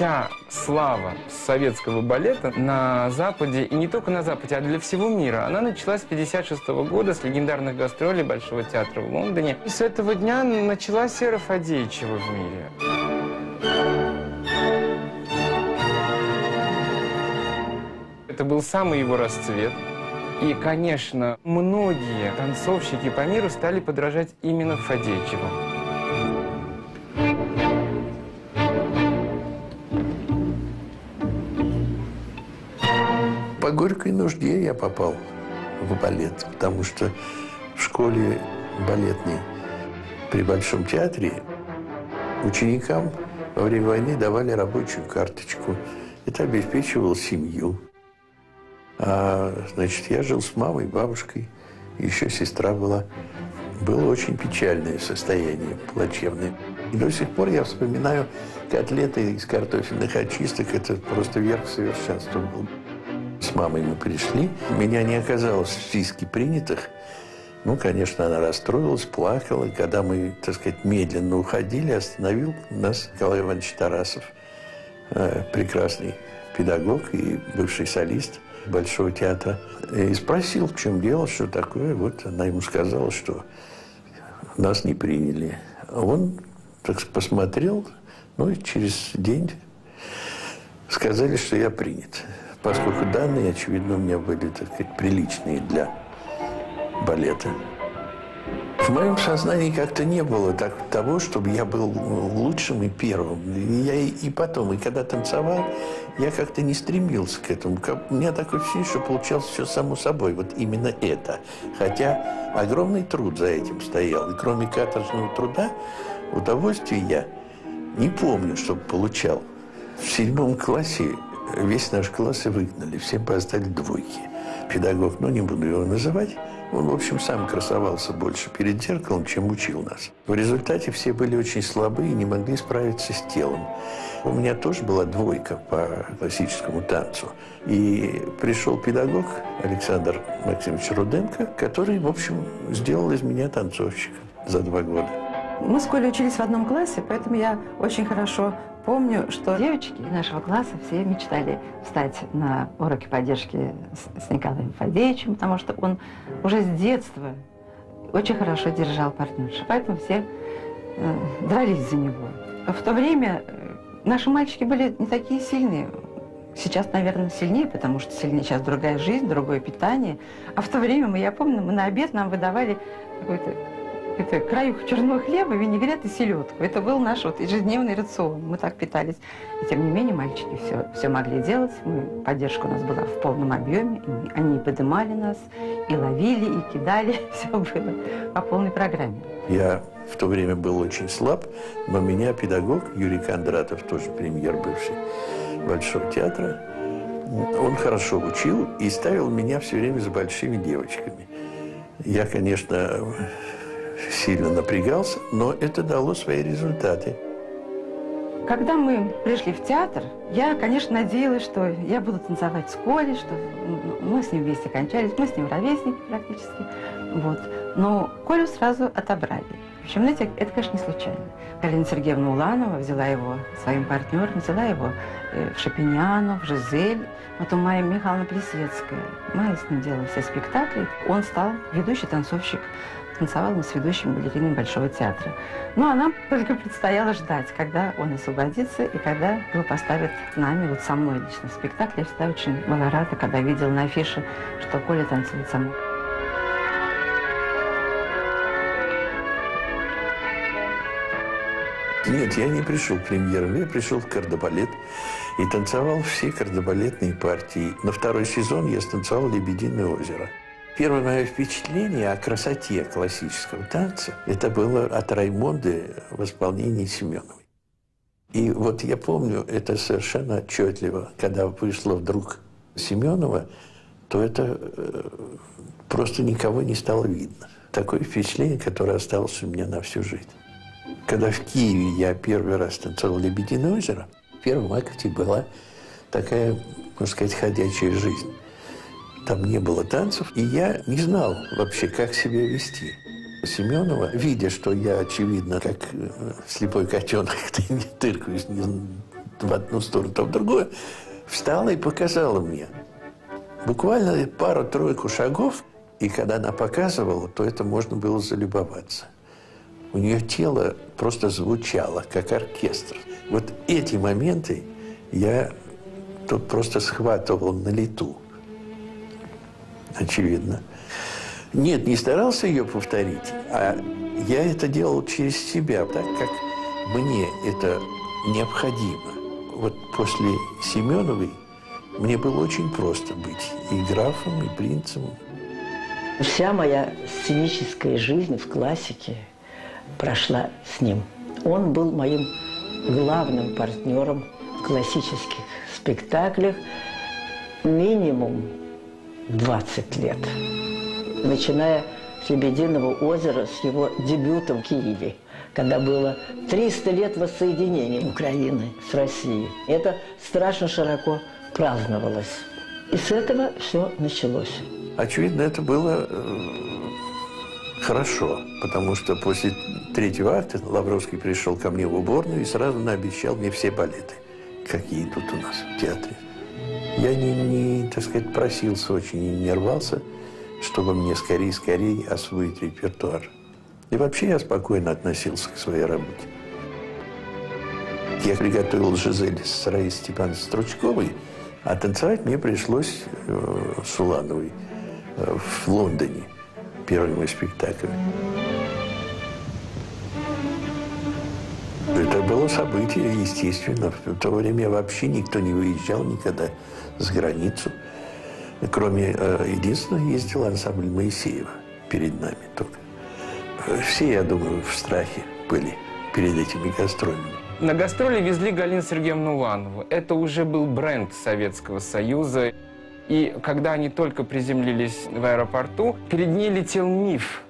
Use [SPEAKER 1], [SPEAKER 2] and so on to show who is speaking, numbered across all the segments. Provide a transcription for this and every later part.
[SPEAKER 1] вся слава советского балета на Западе, и не только на Западе, а для всего мира, она началась с 56 года с легендарных гастролей Большого театра в Лондоне. И с этого дня началась эра Фадеичева в мире. Это был самый его расцвет. И, конечно, многие танцовщики по миру стали подражать именно Фадеичеву.
[SPEAKER 2] По горькой нужде я попал в балет, потому что в школе балетной при Большом театре ученикам во время войны давали рабочую карточку. Это обеспечивало семью. А, значит, я жил с мамой, бабушкой, еще сестра была. Было очень печальное состояние, плачевное. И до сих пор я вспоминаю котлеты из картофельных очисток. Это просто верх совершенства был. С мамой мы пришли. Меня не оказалось в списке принятых. Ну, конечно, она расстроилась, плакала. И когда мы, так сказать, медленно уходили, остановил нас Николай Иванович Тарасов, э, прекрасный педагог и бывший солист – Большого театра. И спросил, в чем дело, что такое. Вот она ему сказала, что нас не приняли. Он так посмотрел, ну и через день сказали, что я принят. Поскольку данные, очевидно, у меня были, так сказать, приличные для балета. В моем сознании как-то не было так, того, чтобы я был лучшим и первым. Я и, потом, и когда танцевал, я как-то не стремился к этому. У меня такое ощущение, что получалось все само собой. Вот именно это. Хотя огромный труд за этим стоял. И кроме каторжного труда, удовольствия я не помню, чтобы получал. В седьмом классе весь наш класс и выгнали. Всем поставили двойки. Педагог, ну не буду его называть, он, в общем, сам красовался больше перед зеркалом, чем учил нас. В результате все были очень слабы и не могли справиться с телом. У меня тоже была двойка по классическому танцу. И пришел педагог Александр Максимович Руденко, который, в общем, сделал из меня танцовщика за два года.
[SPEAKER 3] Мы с Колей учились в одном классе, поэтому я очень хорошо помню, что девочки нашего класса все мечтали встать на уроки поддержки с, с Николаем Фадеевичем, потому что он уже с детства очень хорошо держал партнершу. Поэтому все э, дрались за него. В то время э, наши мальчики были не такие сильные. Сейчас, наверное, сильнее, потому что сильнее сейчас другая жизнь, другое питание. А в то время, мы, я помню, мы на обед нам выдавали какой-то это краюх черного хлеба, винегрет и селедку. Это был наш вот ежедневный рацион. Мы так питались. И тем не менее мальчики все, все могли делать. Мы, поддержка у нас была в полном объеме. И они поднимали нас, и ловили, и кидали. Все было по полной программе.
[SPEAKER 2] Я в то время был очень слаб, но меня педагог Юрий Кондратов, тоже премьер бывший Большого театра, он хорошо учил и ставил меня все время за большими девочками. Я, конечно, сильно напрягался, но это дало свои результаты.
[SPEAKER 3] Когда мы пришли в театр, я, конечно, надеялась, что я буду танцевать с Колей, что мы с ним вместе кончались, мы с ним ровесники практически. Вот. Но Колю сразу отобрали. Причем, знаете, это, конечно, не случайно. Галина Сергеевна Уланова взяла его своим партнером, взяла его э, в Шапиняну, в Жизель, потом Майя Михайловна Плесецкая. Майя с ним делала все спектакли. Он стал ведущий танцовщик танцевала мы с ведущим балериной Большого театра. Ну, а нам только предстояло ждать, когда он освободится и когда его поставят с нами, вот со мной лично в спектакле. Я всегда очень была рада, когда видела на афише, что Коля танцует со мной.
[SPEAKER 2] Нет, я не пришел к премьерам, я пришел в кардебалет и танцевал все кардебалетные партии. На второй сезон я станцевал «Лебединое озеро». Первое мое впечатление о красоте классического танца это было от Раймонды в исполнении Семеновой. И вот я помню это совершенно отчетливо, когда вышло вдруг Семенова, то это э, просто никого не стало видно. Такое впечатление, которое осталось у меня на всю жизнь. Когда в Киеве я первый раз танцевал «Лебединое озеро», в первом акте была такая, можно сказать, ходячая жизнь. Там не было танцев, и я не знал вообще, как себя вести. Семенова, видя, что я, очевидно, как э, слепой котенок, не тыркаюсь, не в одну сторону, то в другую, встала и показала мне. Буквально пару-тройку шагов, и когда она показывала, то это можно было залюбоваться. У нее тело просто звучало, как оркестр. Вот эти моменты я тут просто схватывал на лету. Очевидно. Нет, не старался ее повторить, а я это делал через себя, так как мне это необходимо. Вот после Семеновой мне было очень просто быть и графом, и принцем.
[SPEAKER 4] Вся моя сценическая жизнь в классике прошла с ним. Он был моим главным партнером в классических спектаклях минимум 20 лет. Начиная с «Лебединого озера», с его дебютом в Киеве, когда было 300 лет воссоединения Украины с Россией. Это страшно широко праздновалось. И с этого все началось.
[SPEAKER 2] Очевидно, это было э, хорошо, потому что после третьего акта Лавровский пришел ко мне в уборную и сразу наобещал мне все балеты, какие тут у нас в театре. Я не, не так сказать, просился очень не рвался, чтобы мне скорее-скорее освоить репертуар. И вообще я спокойно относился к своей работе. Я приготовил Жизель с Раисой Степановной Стручковой, а танцевать мне пришлось э, с Улановой э, в Лондоне. Первый мой спектакль. Было событие, естественно. В то время вообще никто не выезжал никогда за границу. Кроме э, единственного ездил ансамбль Моисеева перед нами только. Все, я думаю, в страхе были перед этими гастролями.
[SPEAKER 1] На гастроли везли Галину Сергеевну Уланову. Это уже был бренд Советского Союза. И когда они только приземлились в аэропорту, перед ней летел миф –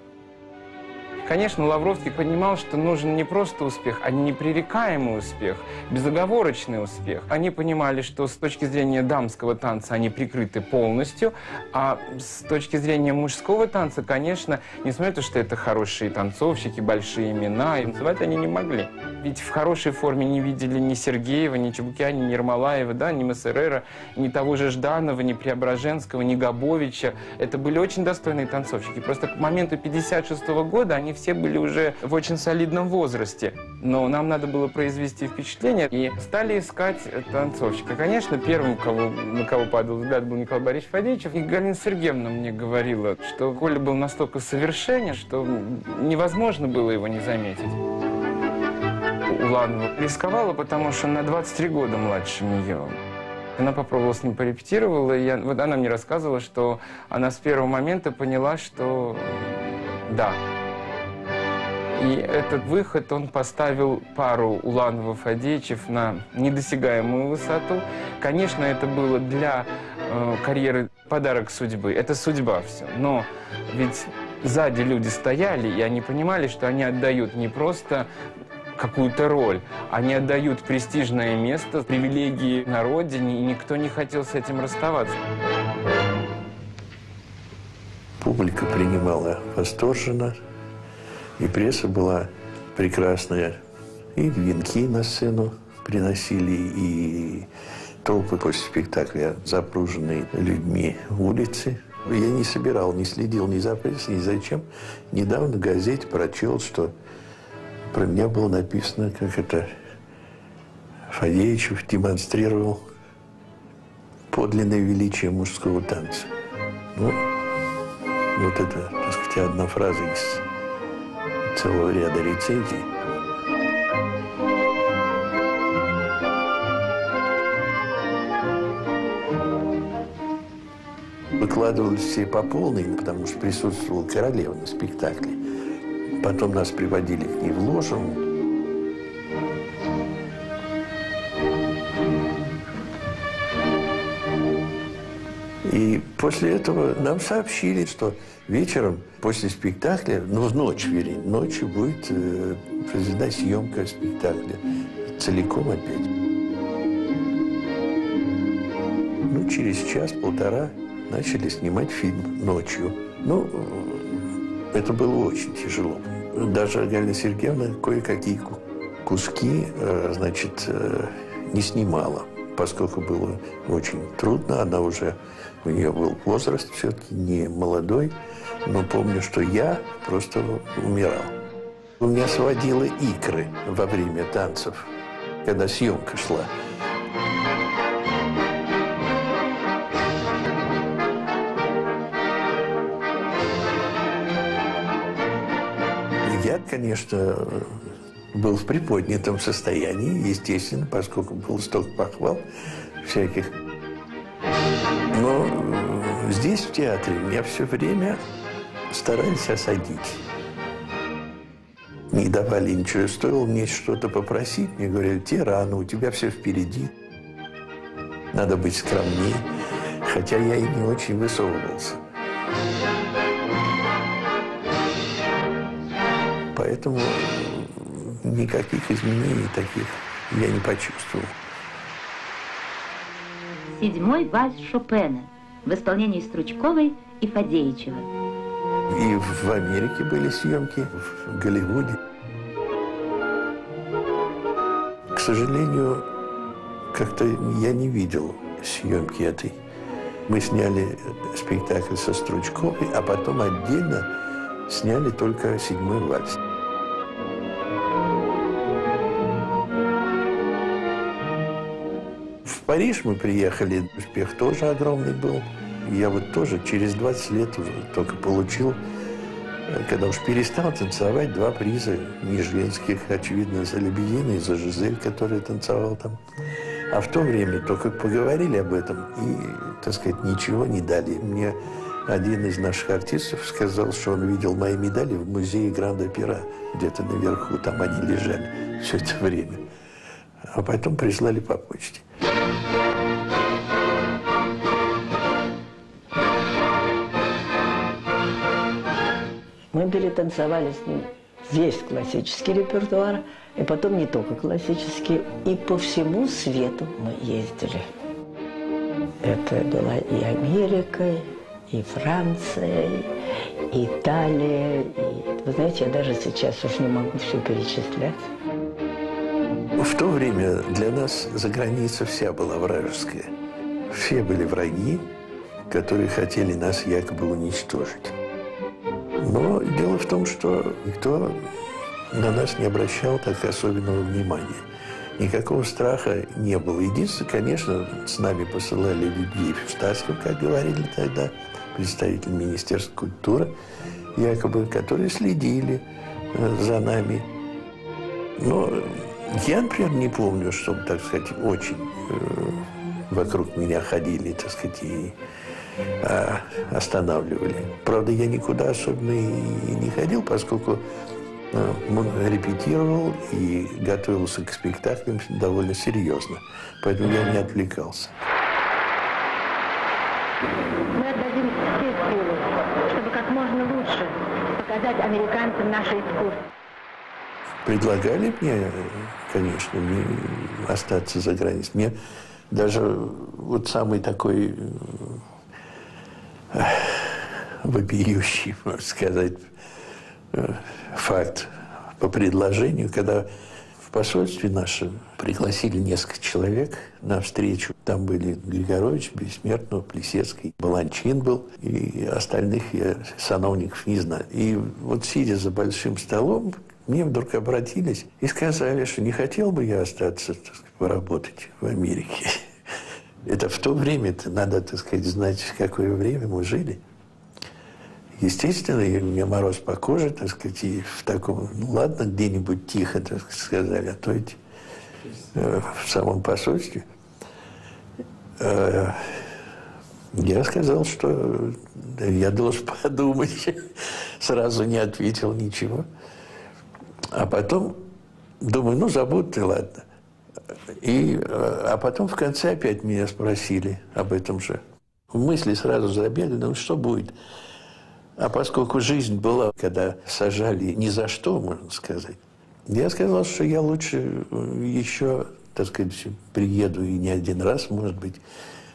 [SPEAKER 1] Конечно, Лавровский понимал, что нужен не просто успех, а непререкаемый успех, безоговорочный успех. Они понимали, что с точки зрения дамского танца они прикрыты полностью, а с точки зрения мужского танца, конечно, несмотря на то, что это хорошие танцовщики, большие имена, называть они не могли. Ведь в хорошей форме не видели ни Сергеева, ни Чебукяни, ни Ермолаева, да, ни Массерера, ни того же Жданова, ни Преображенского, ни Габовича. Это были очень достойные танцовщики. Просто к моменту 56 -го года они все были уже в очень солидном возрасте. Но нам надо было произвести впечатление и стали искать танцовщика. Конечно, первым, кого, на кого падал взгляд, был Николай Борисович Фадеичев. И Галина Сергеевна мне говорила, что Коля был настолько совершенен, что невозможно было его не заметить. Уланова рисковала, потому что на 23 года младше нее. Она попробовала с ним порепетировала, и я, вот она мне рассказывала, что она с первого момента поняла, что да, и этот выход он поставил пару Уланова-Фадеичев на недосягаемую высоту. Конечно, это было для э, карьеры подарок судьбы. Это судьба все. Но ведь сзади люди стояли, и они понимали, что они отдают не просто какую-то роль. Они отдают престижное место, привилегии на родине, и никто не хотел с этим расставаться.
[SPEAKER 2] Публика принимала восторженно, и пресса была прекрасная. И венки на сцену приносили, и толпы после спектакля, запруженные людьми улицы. Я не собирал, не следил ни за прессой, ни за чем. Недавно в газете прочел, что про меня было написано, как это Фадеичев демонстрировал подлинное величие мужского танца. Ну, вот это, так сказать, одна фраза из целого ряда рецензий. Выкладывались все по полной, потому что присутствовала королева на спектакле. Потом нас приводили к ней в ложу. И после этого нам сообщили, что вечером после спектакля, ну, в ночь, вернее, ночью будет э, произведена съемка спектакля. Целиком опять. Ну, через час-полтора начали снимать фильм ночью. Ну, это было очень тяжело. Даже Галина Сергеевна кое-какие куски, э, значит, э, не снимала, поскольку было очень трудно. Она уже, у нее был возраст все-таки не молодой, но помню, что я просто умирал. У меня сводило икры во время танцев, когда съемка шла. Конечно, был в приподнятом состоянии, естественно, поскольку был столько похвал всяких. Но э, здесь, в театре, меня все время старались осадить. Не давали ничего. Стоило мне что-то попросить, мне говорили, тебе рано, у тебя все впереди. Надо быть скромнее. Хотя я и не очень высовывался. Поэтому никаких изменений таких я не почувствовал.
[SPEAKER 5] Седьмой вальс Шопена в исполнении Стручковой и Фадеичева.
[SPEAKER 2] И в Америке были съемки, в Голливуде. К сожалению, как-то я не видел съемки этой. Мы сняли спектакль со Стручковой, а потом отдельно сняли только седьмой вальс. Париж мы приехали, успех тоже огромный был. Я вот тоже через 20 лет уже только получил, когда уж перестал танцевать, два приза нижленских, очевидно, за Лебедина и за Жизель, который танцевал там. А в то время только поговорили об этом и, так сказать, ничего не дали. Мне один из наших артистов сказал, что он видел мои медали в музее Гранд-Опера, где-то наверху, там они лежали все это время. А потом прислали по почте.
[SPEAKER 4] Мы перетанцевали с ним весь классический репертуар, и потом не только классический, и по всему свету мы ездили. Это была и Америка, и Франция, и Италия. И, вы знаете, я даже сейчас уж не могу все перечислять.
[SPEAKER 2] В то время для нас за граница вся была вражеская. Все были враги, которые хотели нас якобы уничтожить. Но дело в том, что никто на нас не обращал так особенного внимания. Никакого страха не было. Единственное, конечно, с нами посылали людей в штатском, как говорили тогда, представители Министерства культуры, якобы, которые следили э, за нами. Но я, например, не помню, чтобы, так сказать, очень э, вокруг меня ходили, так сказать, и э, останавливали. Правда, я никуда особенно и не ходил, поскольку э, репетировал и готовился к спектаклям довольно серьезно. Поэтому я не отвлекался.
[SPEAKER 6] Мы отдадим все силы, чтобы как можно лучше показать американцам наше искусство.
[SPEAKER 2] Предлагали мне, конечно, мне остаться за границей. Мне даже вот самый такой э, вопиющий, можно сказать, э, факт по предложению, когда в посольстве наше пригласили несколько человек на встречу. Там были Григорович, Бессмертного, Плесецкий, Баланчин был, и остальных я сановников не знаю. И вот сидя за большим столом, мне вдруг обратились и сказали, что не хотел бы я остаться, так сказать, поработать в Америке. Это в то время, -то, надо, так сказать, знать, в какое время мы жили. Естественно, у меня мороз по коже, так сказать, и в таком, ну ладно, где-нибудь тихо, так сказали, а то ведь э, в самом посольстве. Э, я сказал, что я должен подумать. Сразу не ответил ничего. А потом думаю, ну, забудь ты, ладно. И, а потом в конце опять меня спросили об этом же. В мысли сразу забегали, ну, что будет? А поскольку жизнь была, когда сажали ни за что, можно сказать, я сказал, что я лучше еще, так сказать, приеду и не один раз, может быть,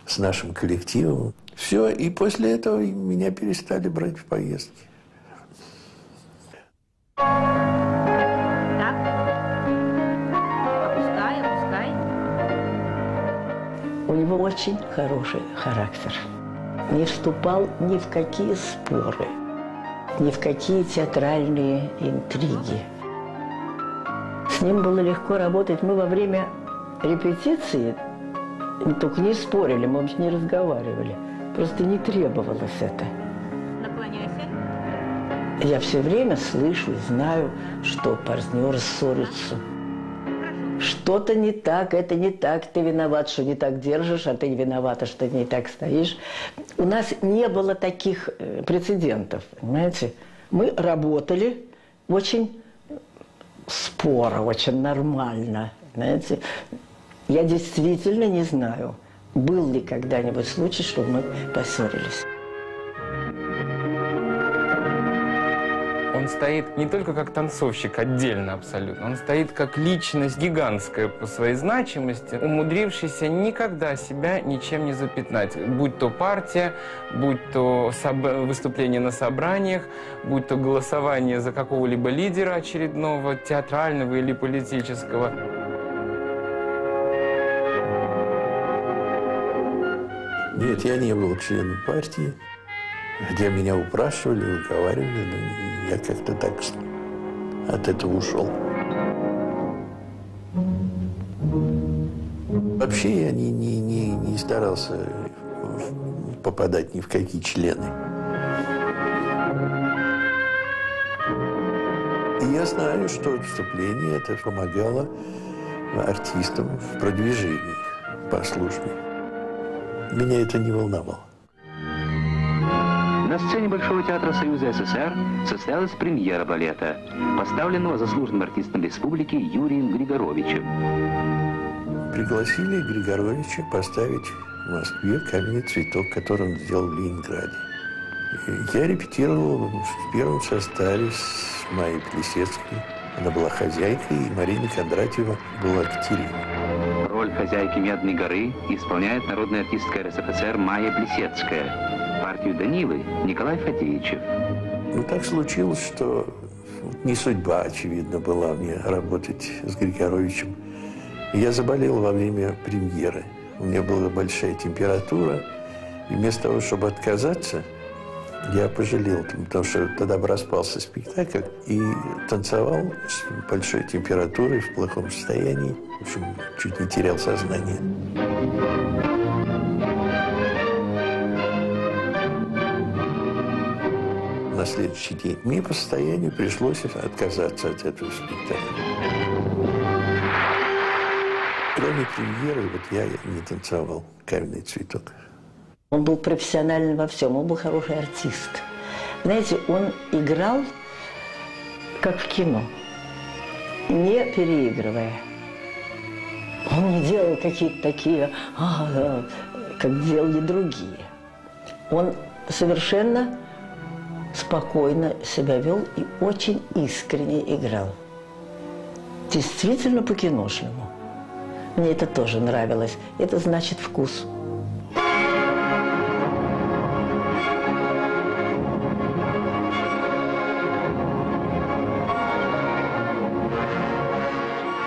[SPEAKER 2] с нашим коллективом. Все, и после этого меня перестали брать в поездки.
[SPEAKER 4] Него очень хороший характер. Не вступал ни в какие споры, ни в какие театральные интриги. С ним было легко работать. Мы во время репетиции только не спорили, мы вообще не разговаривали. Просто не требовалось это. Я все время слышу и знаю, что партнер ссорится. Что-то не так, это не так, ты виноват, что не так держишь, а ты не виновата, что не так стоишь. У нас не было таких э, прецедентов, понимаете? Мы работали очень споро, очень нормально, знаете. Я действительно не знаю, был ли когда-нибудь случай, что мы поссорились.
[SPEAKER 1] Он стоит не только как танцовщик отдельно абсолютно, он стоит как личность гигантская по своей значимости, умудрившийся никогда себя ничем не запятнать. Будь то партия, будь то выступление на собраниях, будь то голосование за какого-либо лидера очередного, театрального или политического.
[SPEAKER 2] Нет, я не был членом партии. Хотя меня упрашивали, уговаривали, но я как-то так от этого ушел. Вообще я не, не, не, не старался попадать ни в какие члены. И я знаю, что вступление это помогало артистам в продвижении по службе. Меня это не волновало.
[SPEAKER 7] На сцене Большого театра Союза СССР состоялась премьера балета, поставленного заслуженным артистом республики Юрием Григоровичем.
[SPEAKER 2] Пригласили Григоровича поставить в Москве каменный цветок, который он сделал в Ленинграде. Я репетировал в первом составе с Майей Плесецкой. Она была хозяйкой, и Марина Кондратьева была Катерина.
[SPEAKER 7] Роль хозяйки «Медной горы» исполняет народная артистка РСФСР Майя Плесецкая партию Данилы Николай Фатеичев.
[SPEAKER 2] Ну, так случилось, что не судьба, очевидно, была мне работать с Григоровичем. Я заболел во время премьеры. У меня была большая температура. И вместо того, чтобы отказаться, я пожалел, потому что тогда бы распался спектакль и танцевал с большой температурой, в плохом состоянии. В общем, чуть не терял сознание. На следующий день. Мне по состоянию пришлось отказаться от этого спектакля. Кроме премьеры, вот я не танцевал «Каменный цветок».
[SPEAKER 4] Он был профессиональным во всем, он был хороший артист. Знаете, он играл как в кино, не переигрывая. Он не делал какие-то такие, а, а, как делали другие. Он совершенно спокойно себя вел и очень искренне играл. Действительно по-киношному. Мне это тоже нравилось. Это значит вкус.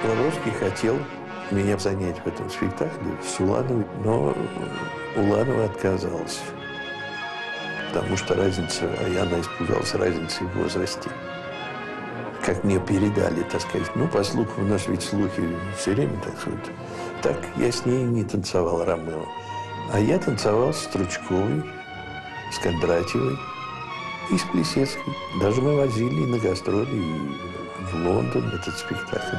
[SPEAKER 2] Лавровский хотел меня занять в этом спектакле с Улановой, но Уланова отказалась потому что разница, а я она испугалась разницы в возрасте. Как мне передали, так сказать. Ну, по слуху, у нас ведь слухи все время так вот. Так я с ней не танцевал Ромео. А я танцевал с Стручковой, с Кондратьевой и с Плесецкой. Даже мы возили на гастроли в Лондон этот спектакль.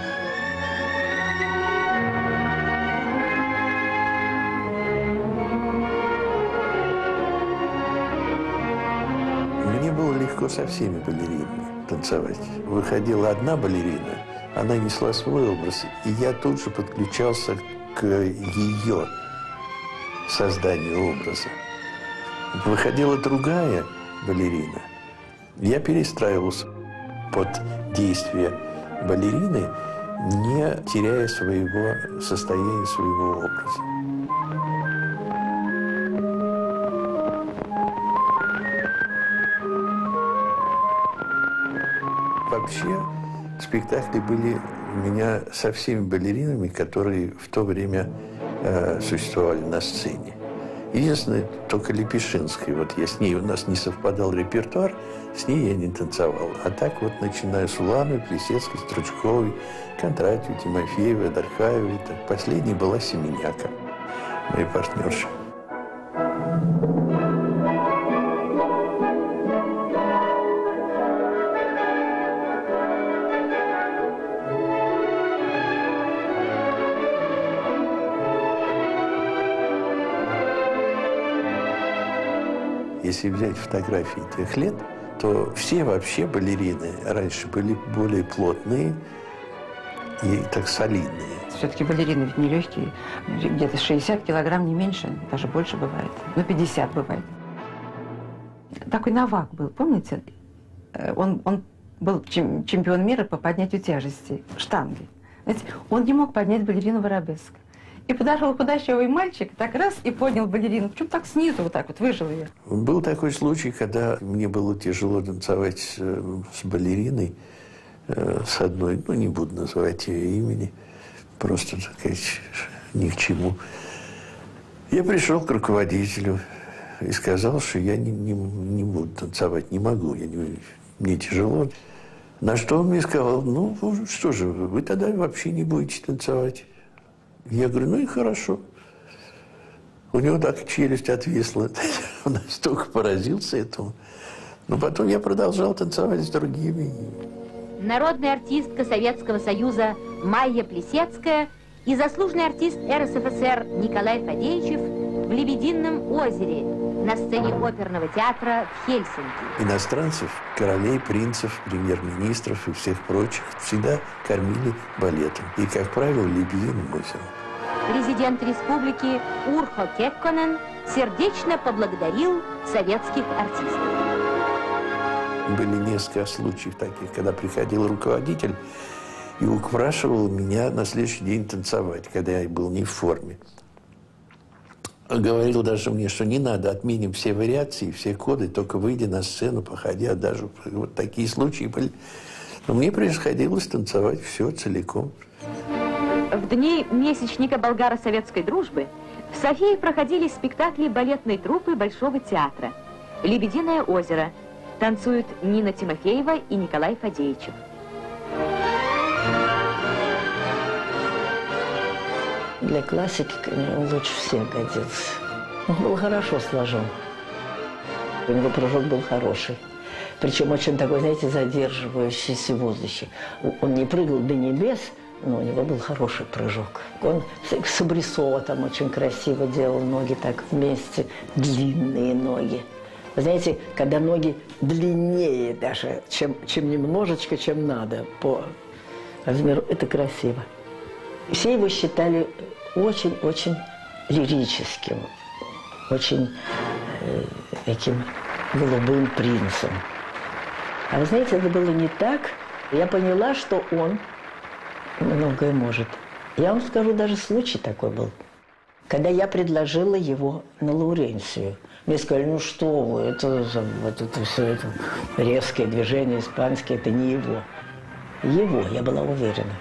[SPEAKER 2] Со всеми балеринами танцевать. Выходила одна балерина, она несла свой образ, и я тут же подключался к ее созданию образа. Выходила другая балерина, я перестраивался под действие балерины, не теряя своего состояния, своего образа. Вообще спектакли были у меня со всеми балеринами, которые в то время э, существовали на сцене. Единственное, только Лепешинской, вот я с ней, у нас не совпадал репертуар, с ней я не танцевал. А так вот, начиная с Улановой, Плесецкой, Стручковой, Кондратьевой, Тимофеевой, Дархаевой, последней была Семеняка, моя партнерша. Если взять фотографии тех лет, то все вообще балерины раньше были более плотные и так солидные.
[SPEAKER 3] Все-таки балерины ведь не легкие. Где-то 60 килограмм, не меньше, даже больше бывает. Ну, 50 бывает. Такой Новак был, помните? Э, Он, он был чем- чемпион мира по поднятию тяжести, штанги. Знаете, он не мог поднять балерину в арабеск. И подошел худощавый мальчик, так раз и поднял балерину. Причем так снизу, вот так вот, выжил ее.
[SPEAKER 2] Был такой случай, когда мне было тяжело танцевать э, с балериной, э, с одной, ну, не буду называть ее имени, просто, так сказать, ни к чему. Я пришел к руководителю и сказал, что я не, не, не буду танцевать, не могу, я не, мне тяжело. На что он мне сказал, ну, что же, вы тогда вообще не будете танцевать. Я говорю, ну и хорошо. У него так челюсть отвисла. Он настолько поразился этому. Но потом я продолжал танцевать с другими.
[SPEAKER 5] Народная артистка Советского Союза Майя Плесецкая и заслуженный артист РСФСР Николай Фадеичев в «Лебедином озере» на сцене оперного театра в Хельсинки.
[SPEAKER 2] Иностранцев, королей, принцев, премьер-министров и всех прочих всегда кормили балетом. И, как правило, лебединым озером.
[SPEAKER 5] Президент республики Урхо Кекконен сердечно поблагодарил советских артистов.
[SPEAKER 2] Были несколько случаев таких, когда приходил руководитель и упрашивал меня на следующий день танцевать, когда я был не в форме. Говорил даже мне, что не надо, отменим все вариации, все коды, только выйди на сцену, походя. Даже вот такие случаи были. Но мне приходилось танцевать все целиком.
[SPEAKER 5] В дни месячника болгаро-советской дружбы в Софии проходили спектакли балетной труппы Большого театра «Лебединое озеро». Танцуют Нина Тимофеева и Николай Фадеичев.
[SPEAKER 4] Для классики конечно, он лучше всех годился. Он был хорошо сложен. У него прыжок был хороший. Причем очень такой, знаете, задерживающийся в воздухе. Он не прыгал до небес, но у него был хороший прыжок. Он с с Абрисова там очень красиво делал ноги так вместе, длинные ноги. Знаете, когда ноги длиннее даже, чем, чем немножечко, чем надо по размеру, это красиво. Все его считали очень-очень лирическим, очень э, таким голубым принцем. А вы знаете, это было не так. Я поняла, что он многое может. Я вам скажу, даже случай такой был. Когда я предложила его на Лауренцию, мне сказали, ну что вы, это, вот это все это резкое движение испанское, это не его. Его, я была уверена.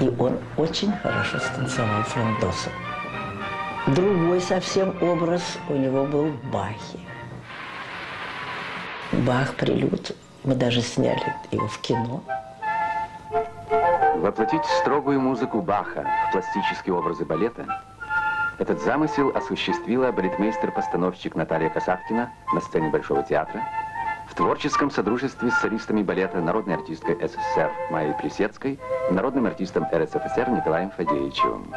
[SPEAKER 4] И он очень хорошо станцевал франдоса. Другой совсем образ у него был в Бахе. Бах, прелюд. Мы даже сняли его в кино.
[SPEAKER 7] Воплотить строгую музыку Баха в пластические образы балета этот замысел осуществила балетмейстер-постановщик Наталья Касаткина на сцене Большого театра творческом содружестве с солистами балета народной артисткой СССР Майей Плесецкой и народным артистом РСФСР Николаем Фадеевичевым.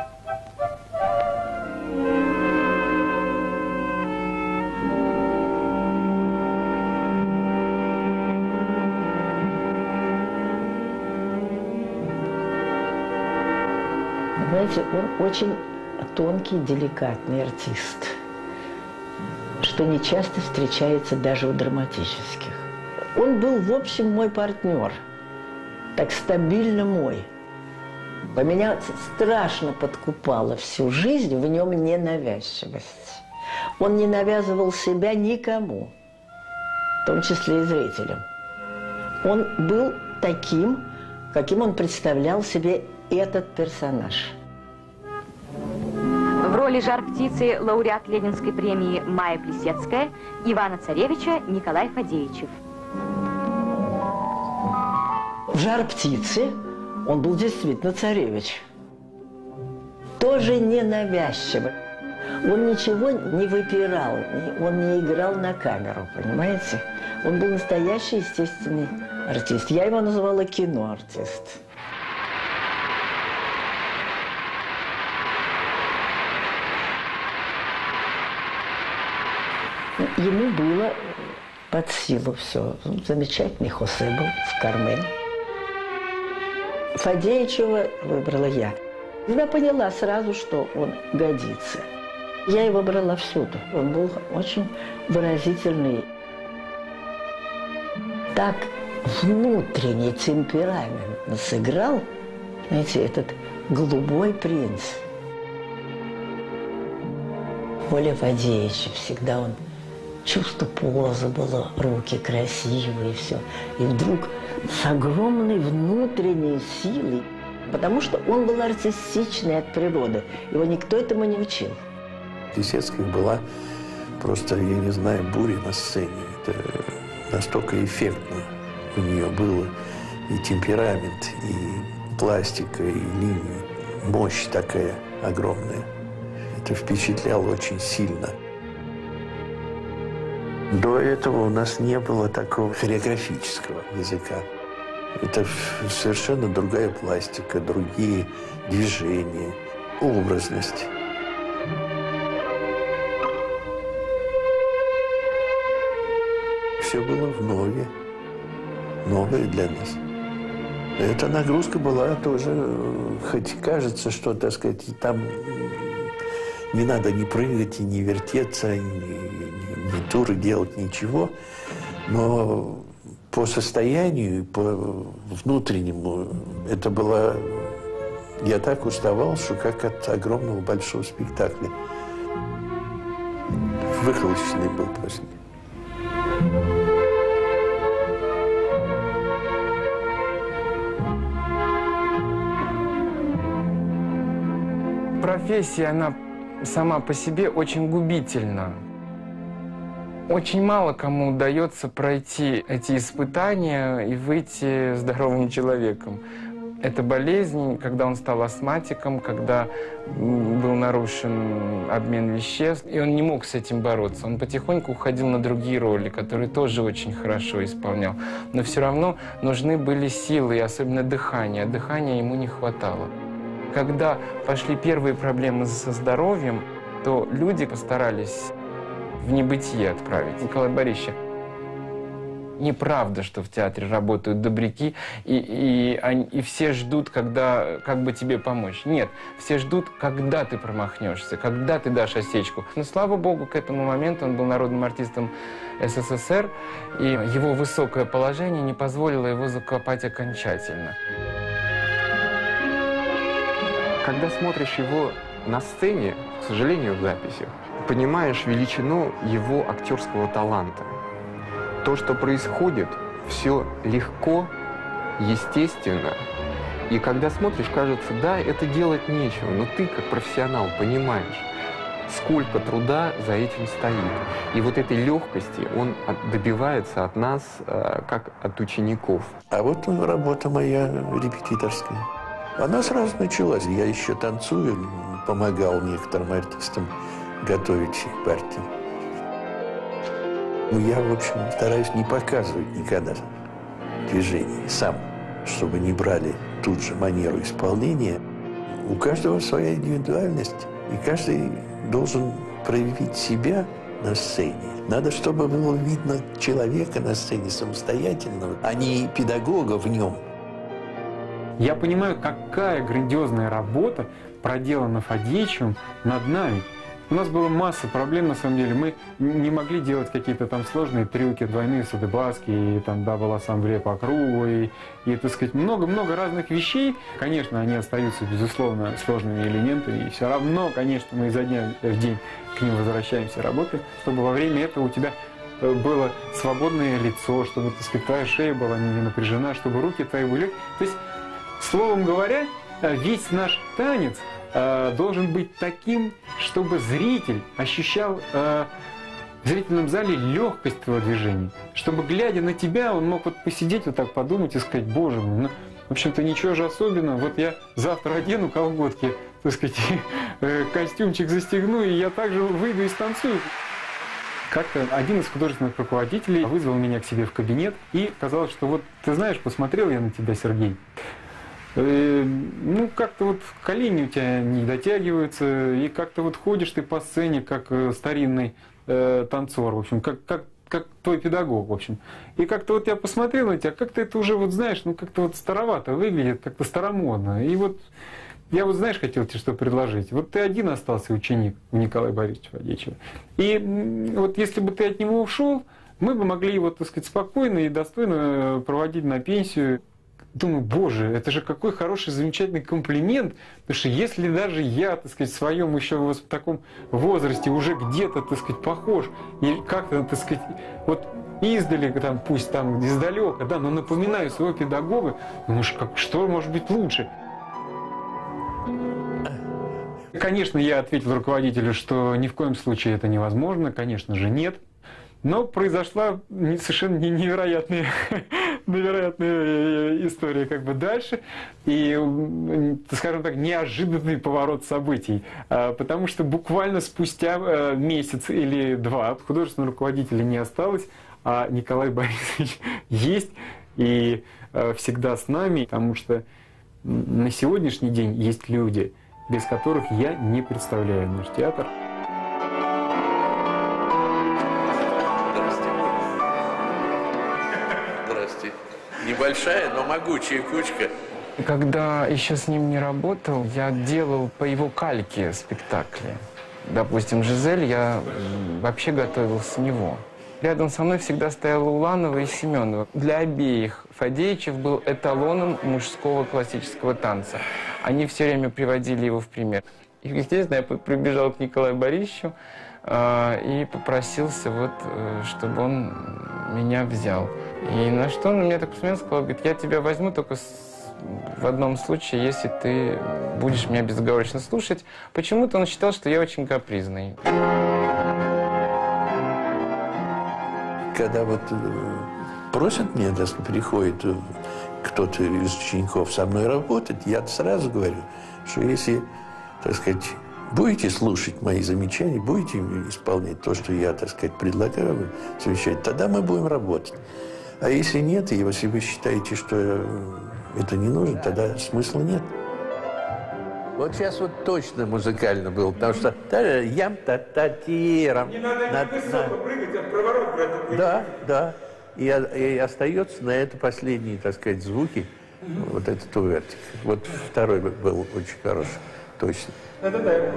[SPEAKER 4] Знаете, он очень тонкий, деликатный артист, что не часто встречается даже у драматических. Он был, в общем, мой партнер, так стабильно мой. По меня страшно подкупала всю жизнь в нем ненавязчивость. Он не навязывал себя никому, в том числе и зрителям. Он был таким, каким он представлял себе этот персонаж.
[SPEAKER 5] В роли жар-птицы лауреат Ленинской премии Майя Плесецкая, Ивана Царевича Николай Фадеевичев.
[SPEAKER 4] В «Жар-птице» он был действительно царевич. Тоже ненавязчивый. Он ничего не выпирал, он не играл на камеру, понимаете? Он был настоящий естественный артист. Я его называла киноартист. Ему было под силу все. Замечательный Хосе был в Кармен. Фадеичева выбрала я. Я поняла сразу, что он годится. Я его брала всюду. Он был очень выразительный. Так внутренний темперамент сыграл, знаете, этот голубой принц. Коля Фадеевич, всегда он чувство позы было, руки красивые, все. И вдруг с огромной внутренней силой, потому что он был артистичный от природы, его никто этому не учил.
[SPEAKER 2] Лисецкая была просто, я не знаю, буря на сцене. Это настолько эффектно у нее было и темперамент, и пластика, и линии. Мощь такая огромная. Это впечатляло очень сильно. До этого у нас не было такого хореографического языка. Это совершенно другая пластика, другие движения, образность. Все было в нове, новое для нас. Эта нагрузка была тоже, хоть кажется, что, так сказать, там не надо ни прыгать, и не вертеться, ни, ни, туры делать, ничего. Но по состоянию, по внутреннему, это было... Я так уставал, что как от огромного большого спектакля. Выхолощенный был после.
[SPEAKER 1] Профессия, она сама по себе очень губительна. Очень мало кому удается пройти эти испытания и выйти здоровым человеком. Это болезнь, когда он стал астматиком, когда был нарушен обмен веществ, и он не мог с этим бороться. Он потихоньку уходил на другие роли, которые тоже очень хорошо исполнял. Но все равно нужны были силы, и особенно дыхание. Дыхания ему не хватало. Когда пошли первые проблемы со здоровьем, то люди постарались в небытие отправить Николая Борисовича. Неправда, что в театре работают добряки, и, и, они, и все ждут, когда, как бы тебе помочь. Нет, все ждут, когда ты промахнешься, когда ты дашь осечку. Но, слава богу, к этому моменту он был народным артистом СССР, и его высокое положение не позволило его закопать окончательно.
[SPEAKER 8] Когда смотришь его на сцене, к сожалению, в записях, понимаешь величину его актерского таланта. То, что происходит, все легко, естественно. И когда смотришь, кажется, да, это делать нечего, но ты, как профессионал, понимаешь, сколько труда за этим стоит. И вот этой легкости он добивается от нас, э, как от учеников.
[SPEAKER 2] А вот работа моя репетиторская. Она сразу началась. Я еще танцую, помогал некоторым артистам готовить партии. Ну, я, в общем, стараюсь не показывать никогда движений сам, чтобы не брали тут же манеру исполнения. У каждого своя индивидуальность, и каждый должен проявить себя на сцене. Надо, чтобы было видно человека на сцене самостоятельного, а не педагога в нем –
[SPEAKER 9] я понимаю, какая грандиозная работа проделана Фадеичевым над нами. У нас была масса проблем, на самом деле. Мы не могли делать какие-то там сложные трюки, двойные содебаски, и там дубль ассамбле по кругу, и, и так сказать, много-много разных вещей. Конечно, они остаются, безусловно, сложными элементами, и все равно, конечно, мы изо дня в день к ним возвращаемся, работаем, чтобы во время этого у тебя э, было свободное лицо, чтобы, так сказать, твоя шея была не напряжена, чтобы руки твои были... То есть Словом говоря, весь наш танец, э, должен быть таким, чтобы зритель ощущал э, в зрительном зале легкость твоего движения. Чтобы, глядя на тебя, он мог вот посидеть вот так подумать и сказать, боже мой, ну, в общем-то, ничего же особенного. Вот я завтра одену колготки, так сказать, э, костюмчик застегну, и я также выйду и станцую. Как-то один из художественных руководителей вызвал меня к себе в кабинет и сказал, что вот, ты знаешь, посмотрел я на тебя, Сергей, ну, как-то вот колени у тебя не дотягиваются, и как-то вот ходишь ты по сцене, как э, старинный э, танцор, в общем, как, как, как твой педагог, в общем. И как-то вот я посмотрел на тебя, как-то это уже, вот знаешь, ну, как-то вот старовато выглядит, как-то старомодно. И вот я вот, знаешь, хотел тебе что предложить. Вот ты один остался ученик у Николая Борисовича Фадеичева. И вот если бы ты от него ушел, мы бы могли его, так сказать, спокойно и достойно проводить на пенсию. Думаю, боже, это же какой хороший, замечательный комплимент, потому что если даже я, так сказать, в своем еще в таком возрасте уже где-то, так сказать, похож, и как-то, так сказать, вот издали, там, пусть там издалека, да, но напоминаю своего педагога, ну как, что может быть лучше? Конечно, я ответил руководителю, что ни в коем случае это невозможно, конечно же, нет. Но произошла совершенно невероятная, невероятная история как бы дальше. И, скажем так, неожиданный поворот событий. А, потому что буквально спустя э, месяц или два художественного руководителя не осталось, а Николай Борисович есть и э, всегда с нами, потому что на сегодняшний день есть люди, без которых я не представляю наш театр.
[SPEAKER 2] Небольшая, но могучая кучка.
[SPEAKER 1] Когда еще с ним не работал, я делал по его кальке спектакли. Допустим, «Жизель» я вообще готовил с него. Рядом со мной всегда стояла Уланова и Семенова. Для обеих Фадеичев был эталоном мужского классического танца. Они все время приводили его в пример. И, естественно, я прибежал к Николаю Борисовичу э, и попросился, вот, э, чтобы он меня взял. И на что он меня так посмотрел, сказал, говорит, я тебя возьму только с, в одном случае, если ты будешь меня безоговорочно слушать. Почему-то он считал, что я очень капризный.
[SPEAKER 2] Когда вот э, просят меня, сказать, приходит э, кто-то из учеников со мной работать, я сразу говорю, что если, так сказать, будете слушать мои замечания, будете исполнять то, что я, так сказать, предлагаю замечать, тогда мы будем работать. А если нет, и если вы считаете, что это не нужно, тогда смысла нет. Вот сейчас вот точно музыкально было, потому что ям та та тирам.
[SPEAKER 1] Не надо, надо высоко на... прыгать, а проворот брать.
[SPEAKER 2] Да, да. И, и остается на это последние, так сказать, звуки, вот этот увертик. Вот второй был очень хороший, точно. Это да.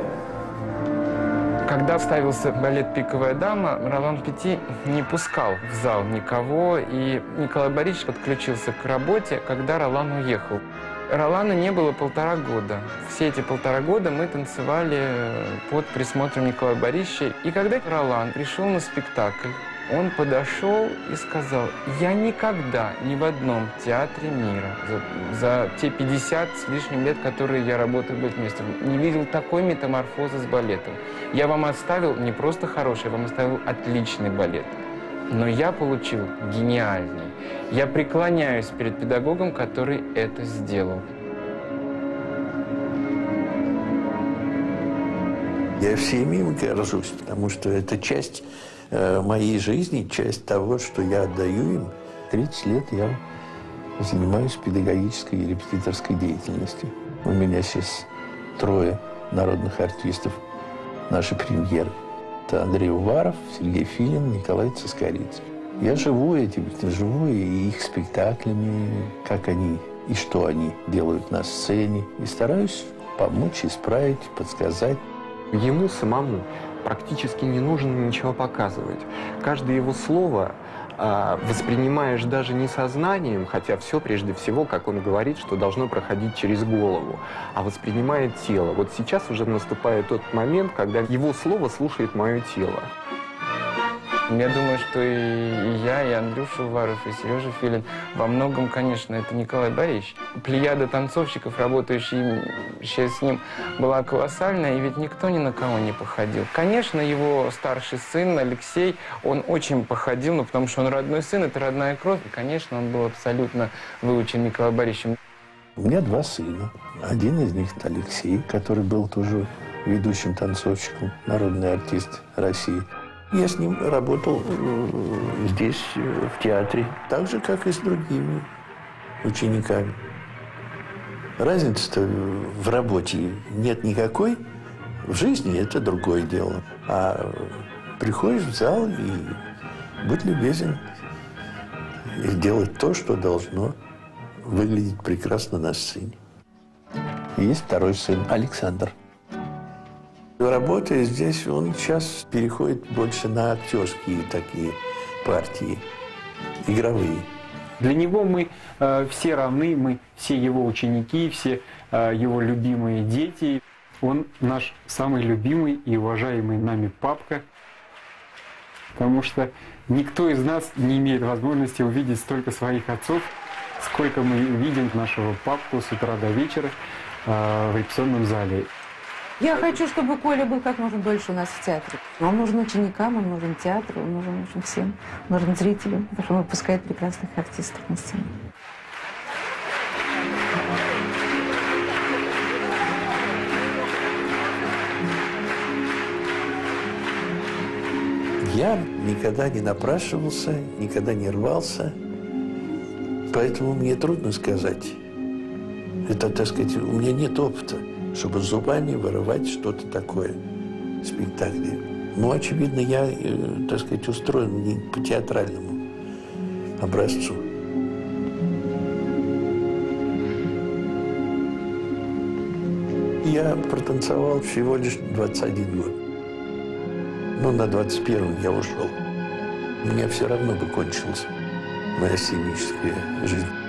[SPEAKER 1] Когда ставился балет «Пиковая дама», Ролан Пяти не пускал в зал никого, и Николай Борисович подключился к работе, когда Ролан уехал. Ролана не было полтора года. Все эти полтора года мы танцевали э, под присмотром Николая Борисовича. И когда Ролан пришел на спектакль, он подошел и сказал, я никогда ни в одном театре мира за, за те 50 с лишним лет, которые я работаю балетмейстером, не видел такой метаморфозы с балетом. Я вам оставил не просто хороший, я вам оставил отличный балет. Но я получил гениальный. Я преклоняюсь перед педагогом, который это сделал.
[SPEAKER 2] Я всеми горжусь, потому что это часть моей жизни, часть того, что я отдаю им. 30 лет я занимаюсь педагогической и репетиторской деятельностью. У меня сейчас трое народных артистов, наши премьеры. Это Андрей Уваров, Сергей Филин, Николай Цискоридзе. Я живу этим, живу и их спектаклями, как они и что они делают на сцене. И стараюсь помочь, исправить, подсказать.
[SPEAKER 8] Ему самому практически не нужно ничего показывать. Каждое его слово а, воспринимаешь даже не сознанием, хотя все прежде всего, как он говорит, что должно проходить через голову, а воспринимает тело. Вот сейчас уже наступает тот момент, когда его слово слушает мое тело.
[SPEAKER 1] Я думаю, что и, я, и Андрюша Уваров, и Сережа Филин во многом, конечно, это Николай Борисович. Плеяда танцовщиков, работающая с ним, была колоссальная, и ведь никто ни на кого не походил. Конечно, его старший сын Алексей, он очень походил, ну, потому что он родной сын, это родная кровь, и, конечно, он был абсолютно выучен Николаем Борисовичем.
[SPEAKER 2] У меня два сына. Один из них – Алексей, который был тоже ведущим танцовщиком, народный артист России. Я с ним работал э, здесь, э, в театре, так же, как и с другими учениками. Разницы-то в работе нет никакой, в жизни это другое дело. А приходишь в зал и быть любезен, и делать то, что должно выглядеть прекрасно на сцене. Есть второй сын, Александр. Работая здесь, он сейчас переходит больше на актерские такие партии, игровые.
[SPEAKER 9] Для него мы э, все равны, мы все его ученики, все э, его любимые дети. Он наш самый любимый и уважаемый нами папка, потому что никто из нас не имеет возможности увидеть столько своих отцов, сколько мы видим нашего папку с утра до вечера э, в репетиционном зале.
[SPEAKER 3] Я хочу, чтобы Коля был как можно дольше у нас в театре. Он нужен ученикам, он нужен театру, он нужен, нужен всем, нужен зрителям, потому что он выпускает прекрасных артистов на сцене.
[SPEAKER 2] Я никогда не напрашивался, никогда не рвался, поэтому мне трудно сказать. Это, так сказать, у меня нет опыта чтобы зубами вырывать что-то такое в спектакле. Ну, очевидно, я, э, так сказать, устроен не по театральному образцу. Я протанцевал всего лишь 21 год. Ну, на 21 я ушел. У меня все равно бы кончилась моя сценическая жизнь.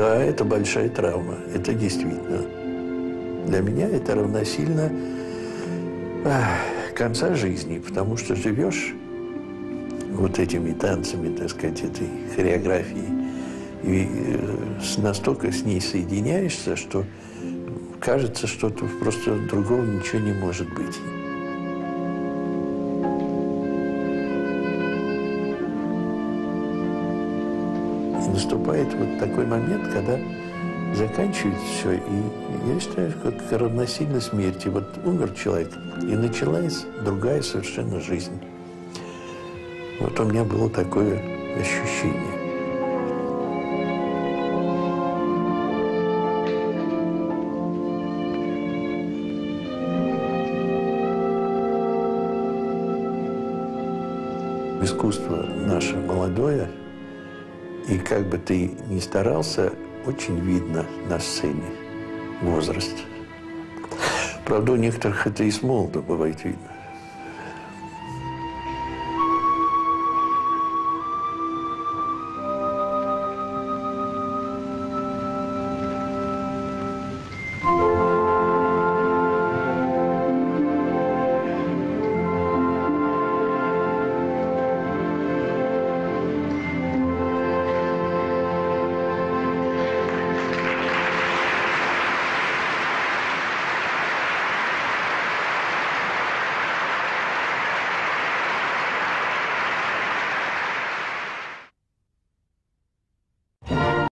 [SPEAKER 2] Да, это большая травма. Это действительно. Для меня это равносильно конца жизни, потому что живешь вот этими танцами, так сказать, этой хореографией, и э, настолько с ней соединяешься, что кажется, что просто другого ничего не может быть. Наступает вот такой момент, когда заканчивается все, и я считаю, как равносильно смерти. Вот умер человек, и началась другая совершенно жизнь. Вот у меня было такое ощущение. Искусство наше молодое – и как бы ты ни старался, очень видно на сцене возраст. Правда, у некоторых это и с молода бывает видно.